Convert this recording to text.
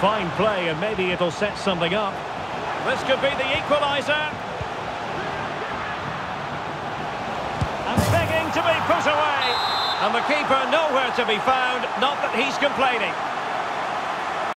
Fine play, and maybe it'll set something up. This could be the equaliser. And begging to be put away. And the keeper nowhere to be found, not that he's complaining.